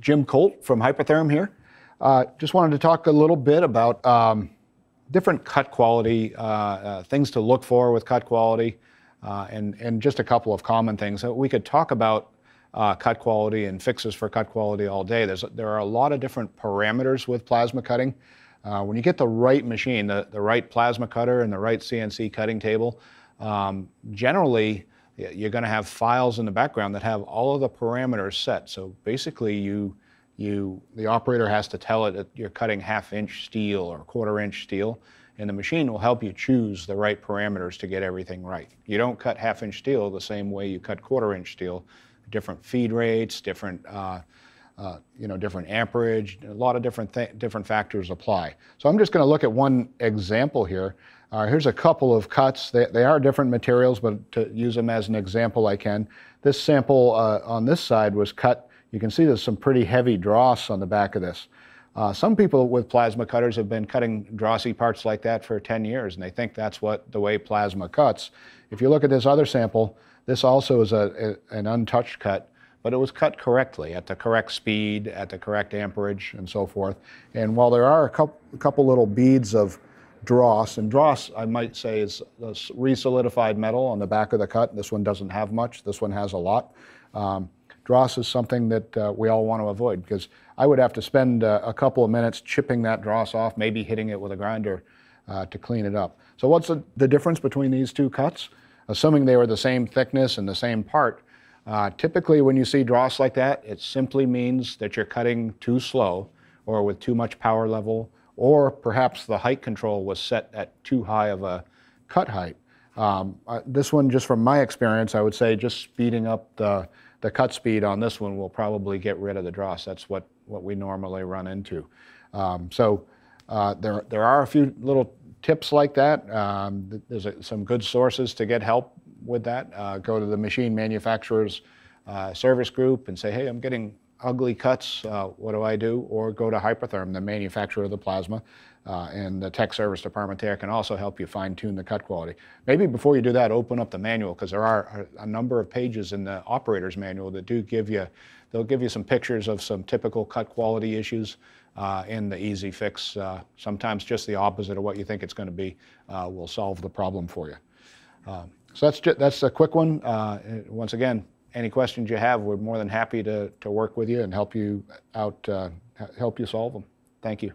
Jim Colt from Hypertherm here. Uh, just wanted to talk a little bit about um, different cut quality, uh, uh, things to look for with cut quality, uh, and, and just a couple of common things. We could talk about uh, cut quality and fixes for cut quality all day. There's, there are a lot of different parameters with plasma cutting. Uh, when you get the right machine, the, the right plasma cutter and the right CNC cutting table, um, generally you're going to have files in the background that have all of the parameters set. So basically you, you, the operator has to tell it that you're cutting half inch steel or quarter inch steel and the machine will help you choose the right parameters to get everything right. You don't cut half inch steel the same way you cut quarter inch steel, different feed rates, different uh, uh, you know, different amperage, a lot of different different factors apply. So I'm just going to look at one example here. Uh, here's a couple of cuts. They, they are different materials, but to use them as an example, I can. This sample uh, on this side was cut. You can see there's some pretty heavy dross on the back of this. Uh, some people with plasma cutters have been cutting drossy parts like that for 10 years, and they think that's what the way plasma cuts. If you look at this other sample, this also is a, a an untouched cut but it was cut correctly at the correct speed, at the correct amperage, and so forth. And while there are a couple, a couple little beads of dross, and dross, I might say, is resolidified metal on the back of the cut. This one doesn't have much, this one has a lot. Um, dross is something that uh, we all want to avoid because I would have to spend uh, a couple of minutes chipping that dross off, maybe hitting it with a grinder uh, to clean it up. So what's the, the difference between these two cuts? Assuming they were the same thickness and the same part, uh, typically, when you see dross like that, it simply means that you're cutting too slow or with too much power level, or perhaps the height control was set at too high of a cut height. Um, uh, this one, just from my experience, I would say just speeding up the, the cut speed on this one will probably get rid of the dross. That's what, what we normally run into. Um, so uh, there, there are a few little tips like that. Um, there's a, some good sources to get help with that. Uh, go to the machine manufacturer's uh, service group and say, hey, I'm getting ugly cuts, uh, what do I do? Or go to Hypertherm, the manufacturer of the plasma, uh, and the tech service department there can also help you fine tune the cut quality. Maybe before you do that, open up the manual because there are a, a, number of pages in the operator's manual that do give you, they'll give you some pictures of some typical cut quality issues uh, in the easy fix. Uh, sometimes just the opposite of what you think it's going to be uh, will solve the problem for you. Um, so that's, just, that's a quick one. Uh, once again, any questions you have, we're more than happy to, to work with you and help you out, uh, help you solve them. Thank you.